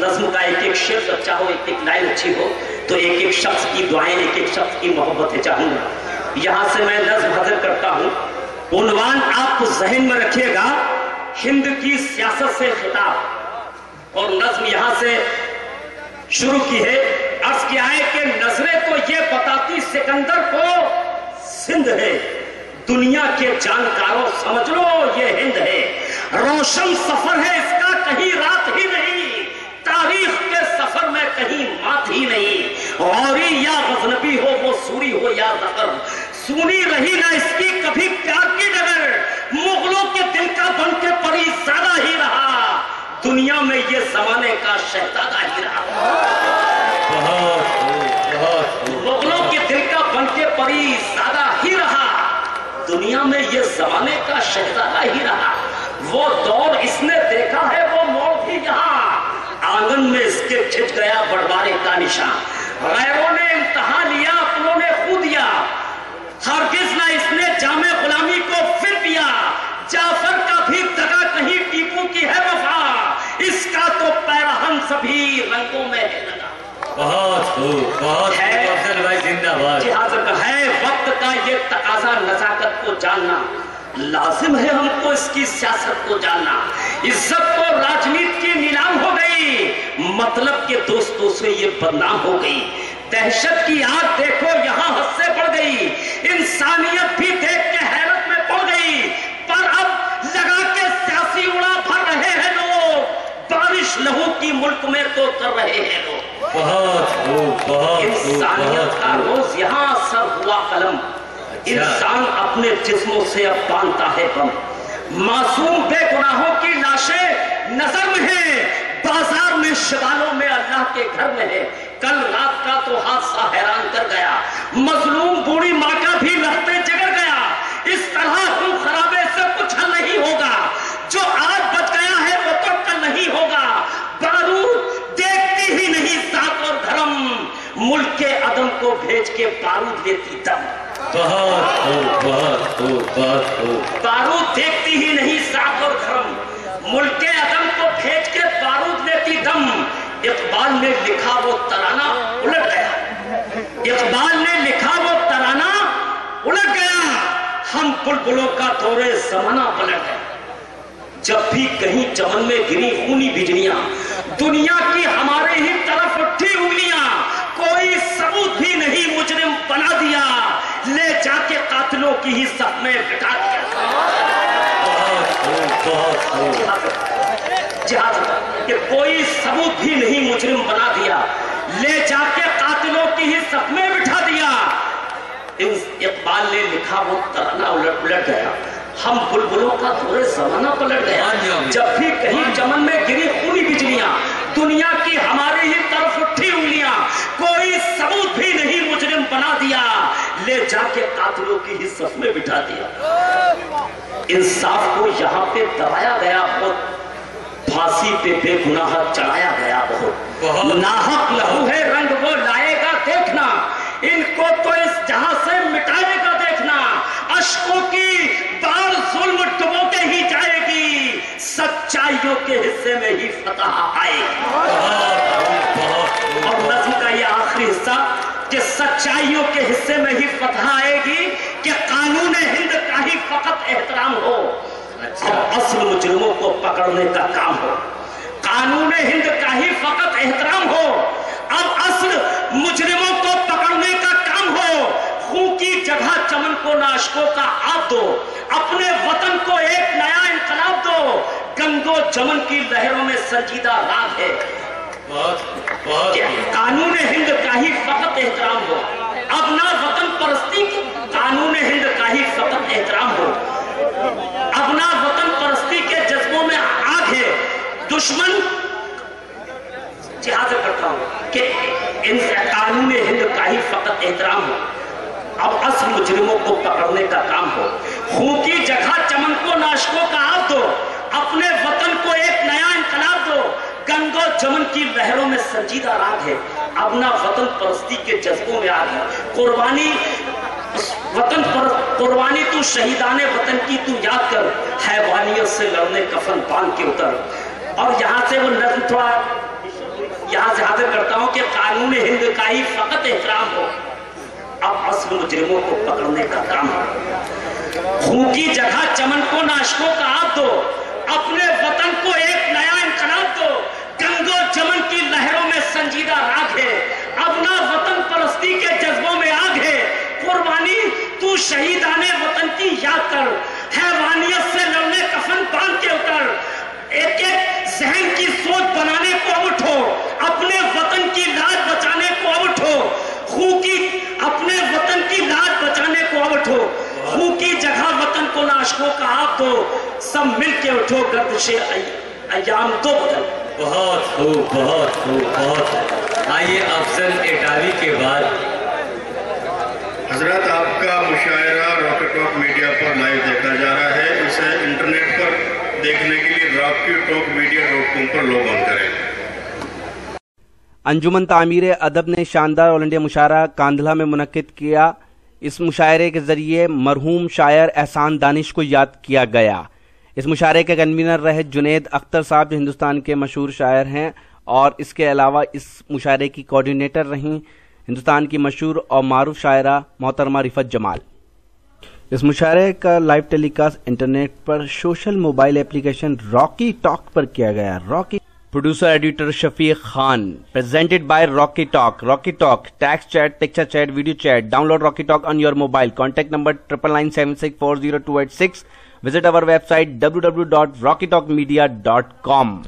नज्म का एक एक शेर अच्छा हो एक एक लाइन अच्छी हो तो एक एक शख्स की दुआएँ, एक एक शख्स की मोहब्बत चाहूँगा। यहाँ से मैं नज्म हाजिर करता हूँ। उनवान आप जहन में रखिएगा, हिंद की सियासत से खिताब। और नज्म यहाँ से शुरू की है। अर्ज़ किया है कि नज़रें तो ये बताती, सिकंदर को सिंध है। दुनिया के जानकारों, समझ लो, ये हिंद है। रोशन सफ़र है, इसका कहीं रात ही नहीं तारीख के सफ़र में कहीं मात ही नहीं। और या गजनबी हो, वो सूरी हो या नगर सुनी रही ना इसकी कभी प्यार की डगर मुगलों के दिल का बन के परी ज़्यादा ही रहा। दुनिया में ये जमाने का शहजादा ही रहा। मुगलों के दिल का बन के परी ज़्यादा ही रहा। दुनिया में ये जमाने का शहजादा ही रहा। वो दौर इसने देखा है, वो मोड़ भी यहाँ आँगन में इसके खिंच गया बड़वारे का निशान। गैरों ने इम्तहा लिया अपनों ने खू दिया। हरगिज ना इसने जामे गुलामी को फिर दिया। जाफ़र का भी दगा कहीं टीपू की है वफा। इसका तो पैरहन सभी रंगों में है लगा। बहुत खूब बहुत है। भाई जिंदाबाद। का है वक्त का ये तकाजा नजाकत को जानना। लाजिम है हमको इसकी सियासत को जानना। इज़्ज़त तो राजनीति की नीलाम हो गई। मतलब के दोस्तों से ये बदनाम हो गई। दहशत की आग देखो यहाँ हद से बढ़ गई। इंसानियत भी देख के हैरत में पड़ गई। पर अब लगा के सियासी उड़ा भर रहे हैं लोग। बारिश लहू की मुल्क में तो कर रहे हैं लोग। बहुत बहुत इंसानियत का रोज यहाँ सर हुआ कलम। इंसान अपने जिस्मों से अब बांधता है गम। मासूम बेगुनाहों की लाशें नज़र में है। बाज़ार में शिवालों में अल्लाह के घर में है। कल रात का तो हादसा हैरान कर गया। मजलूम बूढ़ी माँ का भी रखते जगड़ गया। इस तरह खून खराबे से कुछ नहीं होगा। जो आज बच गया है वो तो कल नहीं होगा। बारूद देखती ही नहीं सात और धर्म। मुल्क के अदम को भेज के बारूद लेती दम। बारूद देखती ही नहीं सात और धर्म। मुल्क के अदम को भेज के बारूद लेती दम इकबाल ने लिखा वो तराना उलट गया। इकबाल ने लिखा वो तराना उलट गया। हम बुलबुलों का दौरे जमाना पलट गया जब भी कहीं चमन में गिरी खूनी बिजलियाँ, दुनिया की हमारे ही तरफ़ उठी उंगलियाँ, कोई सबूत भी नहीं मुजरिम बना दिया। ले जाके कातिलों की ही सब में बिठा दिया। कि कोई सबूत भी नहीं मुजरिम बना दिया। ले जाके कातिलों की ही सब में बिठा दिया। इन इकबाल ने लिखा वो तराना उलट उलट गया। हम बुलबुलों का थोड़े जमाना पलट हाँ गया हाँ जब भी कहीं चमन में गिरी खूनी बिजलियाँ दुनिया की हमारे ही तरफ़ उठी उंगलियाँ कोई सबूत भी नहीं मुजरिम बना दिया ले जाके कातिलों की ही सफ में बिठा दिया। इंसाफ को यहाँ पे दबाया गया बहुत। फांसी पे बेगुनाह चढ़ाया गया बहुत। नाहक लहू है रंग वो लाएगा देखना। इनको तो इस जहाँ से मिटाएगा देखना। अशकों की बार जुल्म डुबो के ही जाएगी। सच्चाइयों के हिस्से में ही फतह आएगी। और नज्म का ये आखिरी हिस्सा कि सच्चाइयों के हिस्से में ही फतह आएगी कि कानून हिंद का ही फकत एहतराम हो। अच्छा और असल मुजरिमों को पकड़ने का काम हो। कानून हिंद का ही फकत एहतराम हो। अब असल मुजरिमों को पकड़ने का काम हो। खून की जगह चमन को नाशकों का आप दो। अपने वतन को एक नया इनकलाब दो। गंगो चमन की लहरों में संजीदा राग है। बहुत कि कानून हिंद का ही फकत एहतराम हो। अब ना वतन परस्ती कानून हिंद का ही फकत एहतराम हो। अब ना वतन परस्ती के जज्बों में आग है। दुश्मन जिहाज करता हूँ कि इन कानून हिंद का ही फकत एहतराम हो। अब असल मुजरिमों को पकड़ने का काम हो। खून की जगह चमन को नाशकों का आप दो। अपने वतन को एक नया इनकलाब दो गंगो चमन की लहरों में संजीदा राग है। अपना वतन परस्ती के जज्बों में आग है कुर्बानी, वतन पर, कुर्बानी तू शहीदाने वतन की तू याद कर। हैवानियत से लड़ने कफन बाँध के उतर। और यहाँ से वो नज्म थोड़ा, यहाँ से हाजिर करता हूँ कि कानून हिंद का ही फकत एहतराम हो। अब असल मुजरिमों को पकड़ने का काम हो। खून की जगह चमन को नाशकों का आप दो। अपने वतन को एक नया इनकलाब दो गंगो चमन की लहरों में संजीदा राग है अपना वतन परस्ती के जज्बों में आग है कुर्बानी तू शहीद आने वतन की याद कर हैवानियत से लड़ने कफन बाँध के उतर एक एक जहन की सोच बनाने को अब उठो अपने वतन की लाज बचाने को अब उठो खू की अपने वतन की लाज बचाने को अब उठो खू की जगह वतन को का आप दो सब मिल के उठो गर्द से अयाम तो बदल। बहुत खूब बहुत खूब बहुत आइए अफजल इटावी के बाद। हज़रत आपका मुशायरा रॉकेट टॉक मीडिया पर लाइव देखा जा रहा है। इसे इंटरनेट पर देखने के लिए Rocky Talk media dot com पर लॉग ऑन करें। अंजुमन तामीर अदब ने शानदार ऑल इंडिया मुशायरा कांधला में मुनद किया। इस मुशायरे के ज़रिए मरहूम शायर एहसान दानिश को याद किया गया। इस मुशायरे के कन्वीनर रहे जुनेद अख्तर साहब, जो हिंदुस्तान के मशहूर शायर हैं, और इसके अलावा इस मुशायरे की कोऑर्डिनेटर रहीं हिंदुस्तान की मशहूर और मारूफ शायरा मोहतरमा रिफत जमाल। इस मुशायरे का लाइव टेलीकास्ट इंटरनेट पर social mobile application Rocky Talk पर किया गया। Rocky producer editor Shafiq Khan. Presented by Rocky Talk. Rocky Talk, text chat, picture chat, video chat. Download Rocky Talk on your mobile. Contact number triple nine seven six four zero two eight six. Visit our website www.rockytalkmedia.com.